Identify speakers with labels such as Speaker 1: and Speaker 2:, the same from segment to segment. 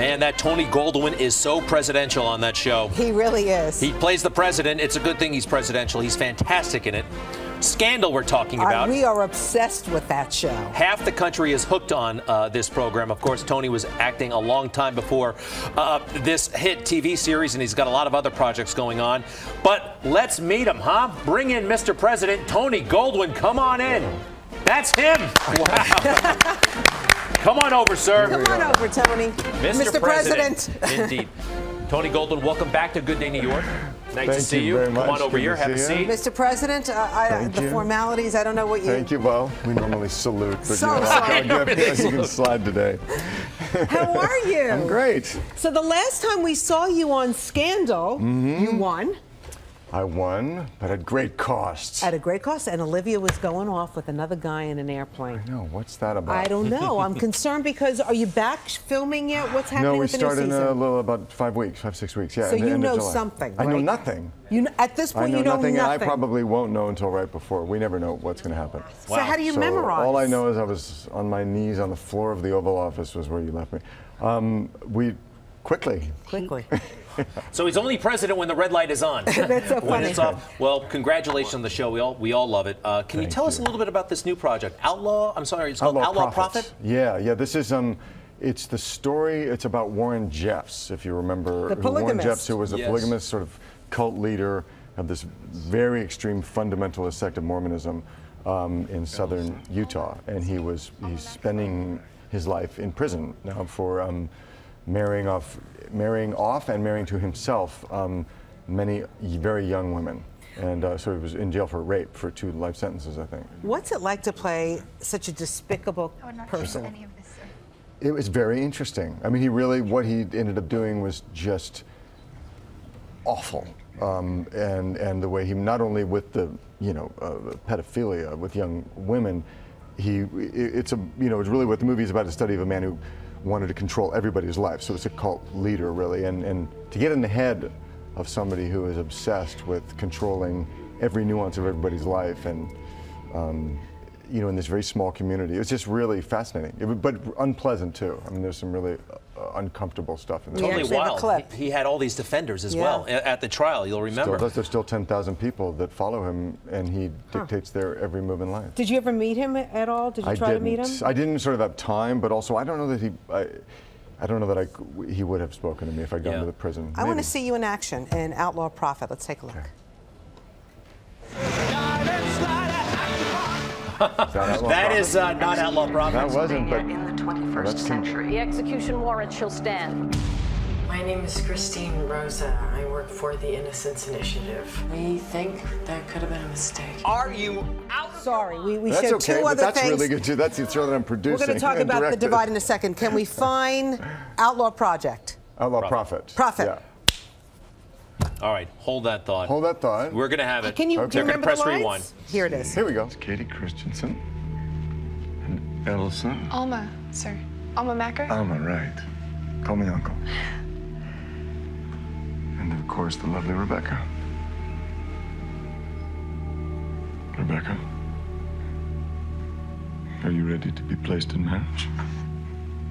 Speaker 1: Man, that Tony Goldwyn is so presidential on that show.
Speaker 2: He really is.
Speaker 1: He plays the president. It's a good thing he's presidential. He's fantastic in it. Scandal, we're talking about.
Speaker 2: Uh, we are obsessed with that show.
Speaker 1: Half the country is hooked on uh, this program. Of course, Tony was acting a long time before uh, this hit TV series, and he's got a lot of other projects going on. But let's meet him, huh? Bring in Mr. President Tony Goldwyn. Come on in. That's him. Wow. Come on over, sir.
Speaker 2: Come on over, Tony.
Speaker 1: Mr.
Speaker 2: Mr.
Speaker 1: President.
Speaker 2: President.
Speaker 1: Indeed. Tony Goldwyn, welcome back to Good Day New York. Nice
Speaker 3: Thank
Speaker 1: to see
Speaker 3: you
Speaker 1: you.
Speaker 3: very
Speaker 1: Come
Speaker 3: much.
Speaker 1: on over
Speaker 3: Good
Speaker 1: here.
Speaker 3: to
Speaker 1: Have a seat.
Speaker 2: Mr. President, uh, I,
Speaker 3: Thank
Speaker 2: the
Speaker 3: you.
Speaker 2: formalities, I don't know what you.
Speaker 3: Thank you, Bo. We normally salute, but
Speaker 2: So
Speaker 3: you know,
Speaker 2: sorry.
Speaker 3: I'll give-
Speaker 1: Normally
Speaker 3: you can slide today.
Speaker 2: How are you?
Speaker 3: I'm great.
Speaker 2: So the last time we saw you on Scandal,
Speaker 3: Mm-hmm.
Speaker 2: you won
Speaker 3: I won, but at great costs.
Speaker 2: at a great cost, and Olivia was going off with another guy in an airplane.
Speaker 3: no, what's that about?
Speaker 2: I don't know. I'm concerned because are you back filming yet? What's happening
Speaker 3: No, we
Speaker 2: with the new
Speaker 3: started in a little about five weeks, five six weeks. Yeah.
Speaker 2: So you know something,
Speaker 3: I know nothing.
Speaker 2: You kn- at this
Speaker 3: I
Speaker 2: point,
Speaker 3: know
Speaker 2: you know
Speaker 3: nothing, and I probably won't know until right before. We never know what's going to happen.
Speaker 2: So how do you
Speaker 3: So
Speaker 2: memorize?
Speaker 3: All I know is I was on my knees on the floor of the Oval Office was where you left me. Um, we quickly.
Speaker 2: quickly.
Speaker 1: So he's only president when the red light is on.
Speaker 2: That's so
Speaker 1: when
Speaker 2: funny.
Speaker 1: it's off. Well, congratulations on the show. We all we all love it. Uh, can you
Speaker 3: Thank
Speaker 1: tell us a little bit about this new project, Outlaw? I'm sorry, it's called Outlaw,
Speaker 3: Prophets.
Speaker 1: Prophet.
Speaker 3: Yeah, yeah. This is um, it's the story. It's about Warren Jeffs, if you remember.
Speaker 2: The
Speaker 3: who- Warren. Jeffs, who was a
Speaker 1: Yes.
Speaker 3: polygamist, sort of cult leader of this very extreme fundamentalist sect of Mormonism um, in southern Utah, and he was he's spending his life in prison now for um, marrying off, marrying off, and marrying to himself um, many very young women. And uh, so he was in jail for rape for two life sentences, I think.
Speaker 2: What's it like to play such a despicable
Speaker 4: I would not
Speaker 2: person?
Speaker 4: any of this.
Speaker 3: It was very interesting. I mean, he really, what he ended up doing was just awful. Um, and, and the way he, not only with the, you know, uh, pedophilia with young women, he, it- it's a, you know, it's really what the movie is about, a study of a man who wanted to control everybody's life. So it's a cult leader, really. And, and to get in the head of somebody who is obsessed with controlling every nuance of everybody's life and, um, you know, in this very small community. It's just really fascinating, It- but unpleasant too. I mean, there's some really uncomfortable stuff in there.
Speaker 2: We
Speaker 1: Totally
Speaker 2: actually a
Speaker 1: wild.
Speaker 2: clip.
Speaker 1: He, he had all these defenders as
Speaker 2: Yeah.
Speaker 1: well at the trial. You'll remember.
Speaker 3: does. There's still 10,000 people that follow him, and he dictates their every move in life.
Speaker 2: Did you ever meet him at all? Did you
Speaker 3: I
Speaker 2: try
Speaker 3: didn't.
Speaker 2: to meet him?
Speaker 3: I didn't sort of have time, but also I don't know that he. I, I don't know that I, c- he would have spoken to me if I'd gone
Speaker 1: Yeah.
Speaker 3: to the prison.
Speaker 2: I want to see you in action in Outlaw Prophet. Let's take a look.
Speaker 3: Is that Outlaw
Speaker 1: That
Speaker 3: Prophet?
Speaker 1: is uh, not Outlaw Prophet.
Speaker 3: That wasn't, but
Speaker 5: in the 21st
Speaker 3: that's too-
Speaker 5: century.
Speaker 6: The execution warrant shall stand.
Speaker 7: My name is Christine Rosa. I work for the Innocence Initiative. We think that could have been a mistake.
Speaker 1: Are you out?
Speaker 2: Sorry, we, we
Speaker 3: that's
Speaker 2: showed
Speaker 3: okay.
Speaker 2: two
Speaker 3: but
Speaker 2: other
Speaker 3: that's
Speaker 2: things.
Speaker 3: really good too. That's the show that I'm producing.
Speaker 2: We're going to talk
Speaker 3: and
Speaker 2: about the divide in a second. Can we find Outlaw Project?
Speaker 3: Outlaw Prophet.
Speaker 2: Prophet.
Speaker 3: Yeah.
Speaker 1: All right, hold that thought.
Speaker 3: Hold that thought.
Speaker 1: We're gonna have it.
Speaker 2: Can you,
Speaker 3: Okay.
Speaker 2: do you
Speaker 1: They're gonna
Speaker 2: remember the
Speaker 1: press
Speaker 2: lines?
Speaker 1: rewind.
Speaker 2: Here it is.
Speaker 3: Here we go.
Speaker 8: It's Katie Christensen and Elsa.
Speaker 4: Alma, sir. Alma Macker?
Speaker 8: Alma, right. Call me Uncle. And of course, the lovely Rebecca. Rebecca, are you ready to be placed in marriage?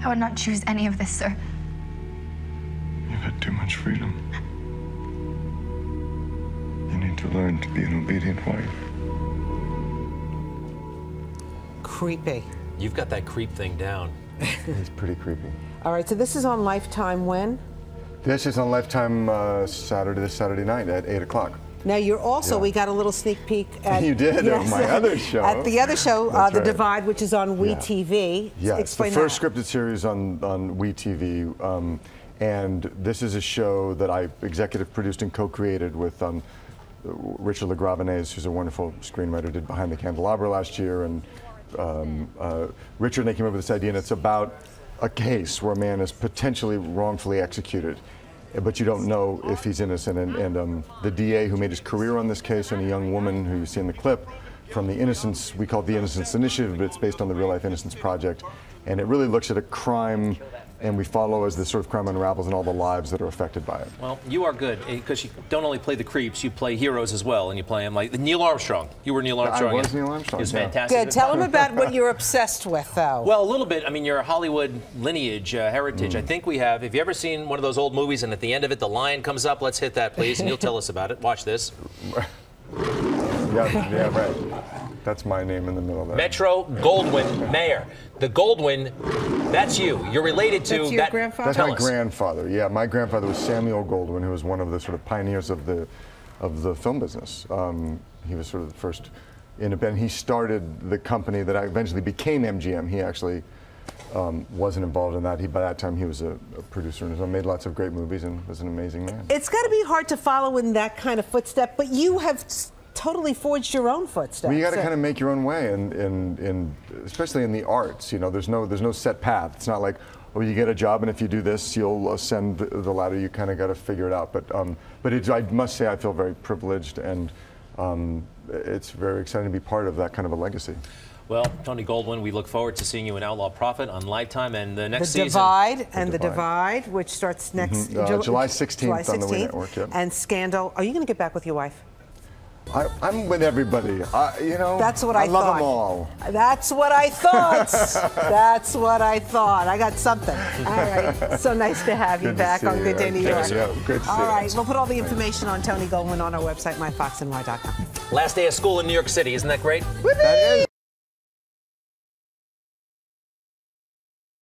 Speaker 4: I would not choose any of this, sir.
Speaker 8: You've had too much freedom. You need to learn to be an obedient wife.
Speaker 2: Creepy.
Speaker 1: You've got that creep thing down.
Speaker 3: it's pretty creepy.
Speaker 2: All right, so this is on Lifetime when?
Speaker 3: This is on Lifetime uh, Saturday, this Saturday night at 8 o'clock.
Speaker 2: Now you're also,
Speaker 3: Yeah.
Speaker 2: we got a little sneak peek at
Speaker 3: You did, of my other show.
Speaker 2: At the other show, uh,
Speaker 3: That's
Speaker 2: The
Speaker 3: right.
Speaker 2: Divide, which is on
Speaker 3: Yeah.
Speaker 2: WeTV.
Speaker 3: Yeah, it's the first
Speaker 2: that.
Speaker 3: scripted series on, on WeTV. Um, and this is a show that I executive produced and co-created with um, Richard LaGravenese, who's a wonderful screenwriter, did Behind the Candelabra last year. And um, uh, Richard and I came up with this idea, and it's about a case where a man is potentially wrongfully executed. But you don't know if he's innocent. And, and um, the DA who made his career on this case, and a young woman who you see in the clip from the Innocence, we call it the Innocence Initiative, but it's based on the Real Life Innocence Project. And it really looks at a crime and we follow as this sort of crime unravels and all the lives that are affected by it.
Speaker 1: Well, you are good because you don't only play the creeps, you play heroes as well, and you play them like Neil Armstrong. You were Neil Armstrong.
Speaker 3: I was
Speaker 1: in-
Speaker 3: Neil Armstrong,
Speaker 1: He was
Speaker 3: yeah.
Speaker 1: fantastic.
Speaker 2: Good. Tell him about what you're obsessed with, though.
Speaker 1: Well, a little bit. I mean, your Hollywood lineage, uh, heritage.
Speaker 3: Mm.
Speaker 1: I think we have. Have you ever seen one of those old movies and at the end of it, the lion comes up? Let's hit that, please, and you'll tell us about it. Watch this.
Speaker 3: Yeah, yeah, right. That's my name in the middle of there.
Speaker 1: Metro Goldwyn Mayer. The Goldwyn, that's you. You're related to
Speaker 2: That's your
Speaker 1: that.
Speaker 2: grandfather?
Speaker 3: That's
Speaker 1: Tell
Speaker 3: my
Speaker 1: us.
Speaker 3: grandfather. Yeah, my grandfather was Samuel Goldwyn, who was one of the sort of pioneers of the of the film business. Um, he was sort of the first independent. He started the company that eventually became MGM. He actually um, wasn't involved in that. He by that time he was a, a producer and so made lots of great movies and was an amazing man.
Speaker 2: it's got to be hard to follow in that kind of footstep, but you have s- totally forged your own footsteps.
Speaker 3: Well, you got to
Speaker 2: So-
Speaker 3: kind of make your own way, and in, in, especially in the arts. You know, there's no there's no set path. It's not like oh, you get a job, and if you do this, you'll ascend the, the ladder. You kind of got to figure it out. But um, but it's, I must say, I feel very privileged, and um, it's very exciting to be part of that kind of a legacy.
Speaker 1: Well, Tony Goldwyn, we look forward to seeing you in Outlaw Prophet on Lifetime and the
Speaker 2: The
Speaker 1: next season.
Speaker 2: Divide and the
Speaker 3: Divide.
Speaker 2: Divide, which starts next
Speaker 3: Mhm. Uh,
Speaker 2: Ju-
Speaker 3: July 16th
Speaker 2: July
Speaker 3: on the We
Speaker 2: 16th.
Speaker 3: Network, yep.
Speaker 2: And Scandal. Are you going to get back with your wife?
Speaker 3: I, I'm with everybody. I, you know,
Speaker 2: That's what I,
Speaker 3: I love
Speaker 2: thought.
Speaker 3: them all.
Speaker 2: That's what I thought. That's what I thought. I got something. All right. So nice to have you
Speaker 3: Good
Speaker 2: back on
Speaker 3: you.
Speaker 2: Good Day New York.
Speaker 3: yeah, great to see
Speaker 2: All
Speaker 3: you.
Speaker 2: We'll put all the information on Tony Goldwyn on our website, myfoxny.com.
Speaker 1: Last day of school in New York City. Isn't that great?
Speaker 3: That is